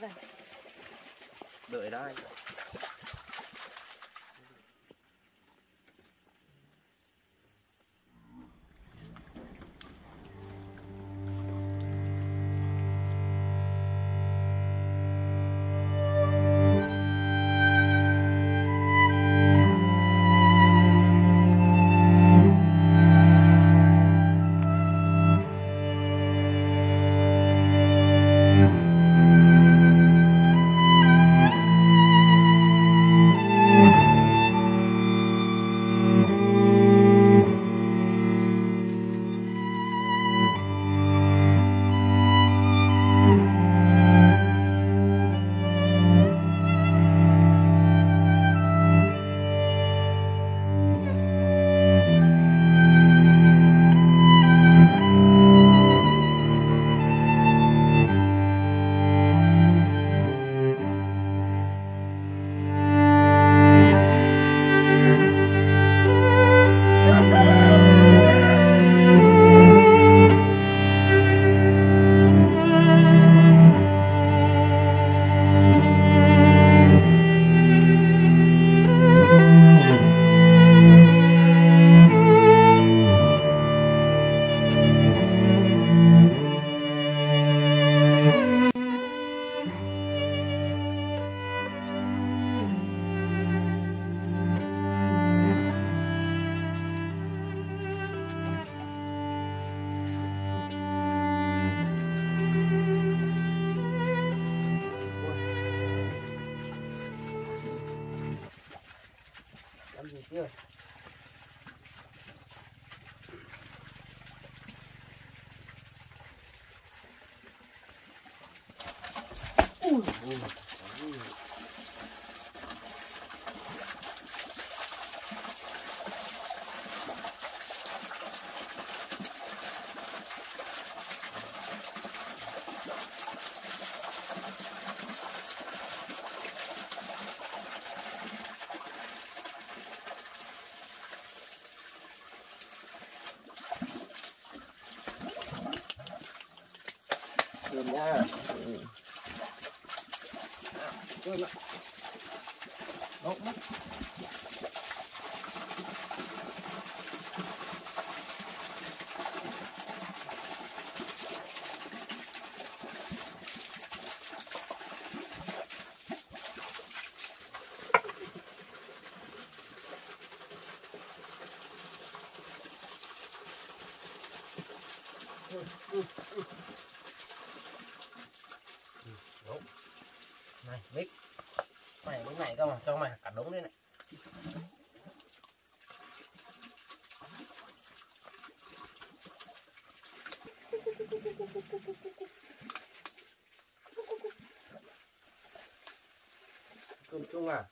Vâng. Đợi đó anh. Ooh. Ooh. Đốt mắt. Cho mày cả đống đấy này. Cơm chung à?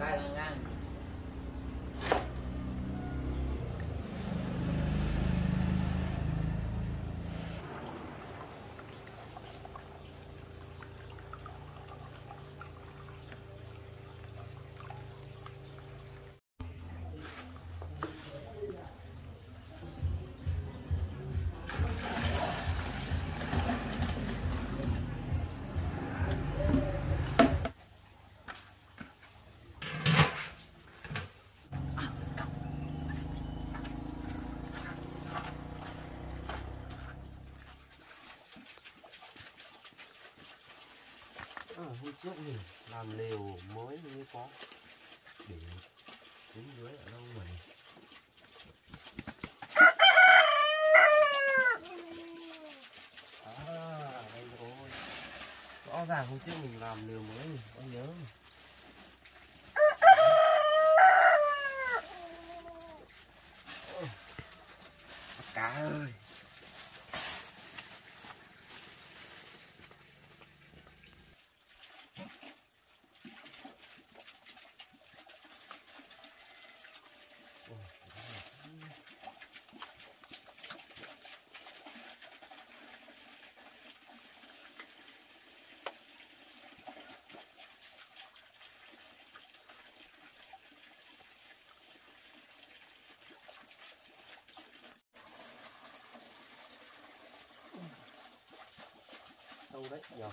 ได้ hôm trước mình làm lều mới mới có để xuống dưới ở đâu mà. À, đây rồi. Rõ ràng hôm trước mình làm lều mới, có nhớ. mà. Đâu đấy. Giờ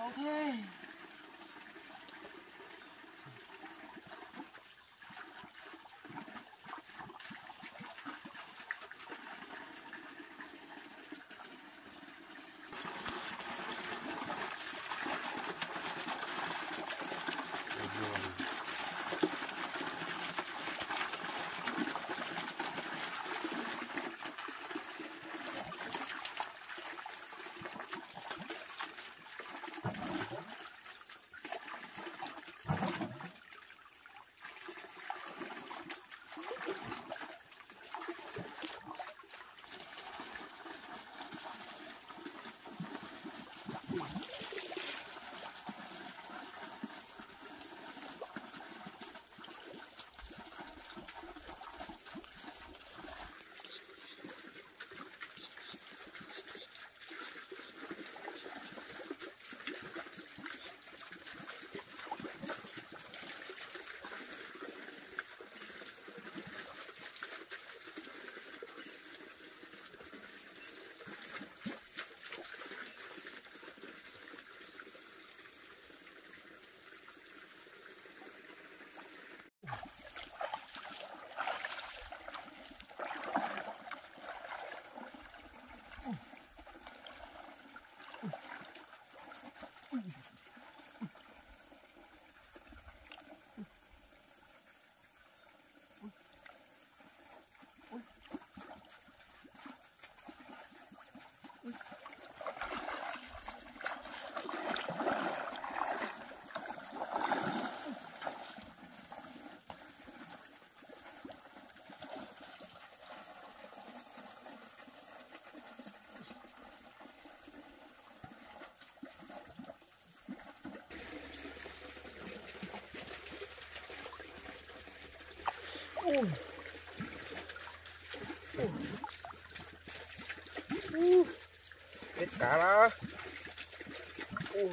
走开。Ui. Ui. Ui. Hết cá đó. Ui. Ui.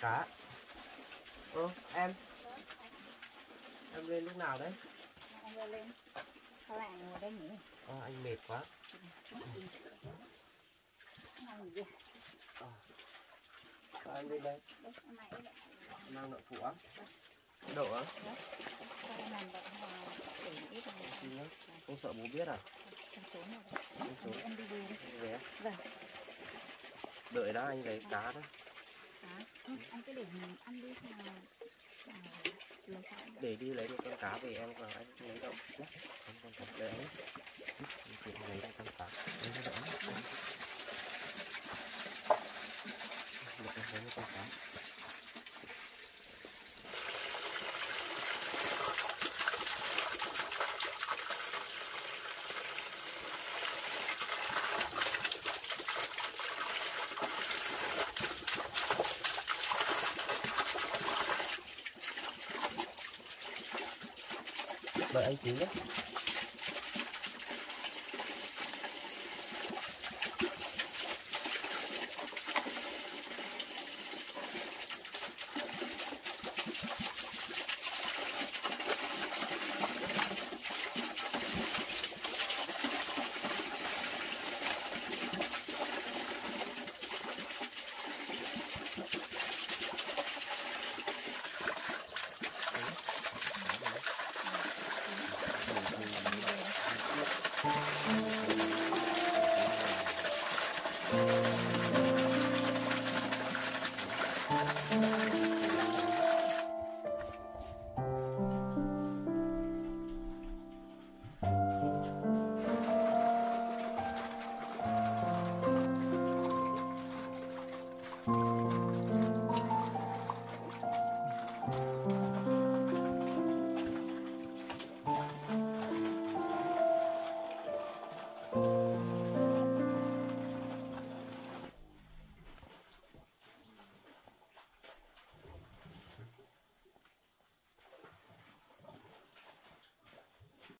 Cá. Ơ em. Em lên lúc nào đấy? Anh lên sao lại ngồi đây nhỉ anh mệt quá. Làm gì sao lên đây. Mang đậu phụ á. Đậu á. Không sợ bố biết à? Trốn rồi không Em sợ đi về? Vâng đợi đã, anh lấy cá đó Hả? Anh cứ để mình ăn đi xong rồi để đi lấy một con cá về em và anh lấy đậu nhé con con cá để anh chị lấy ra con cá. Lấy đậu nhé được em lấy một con cá. Đợi anh tí nhé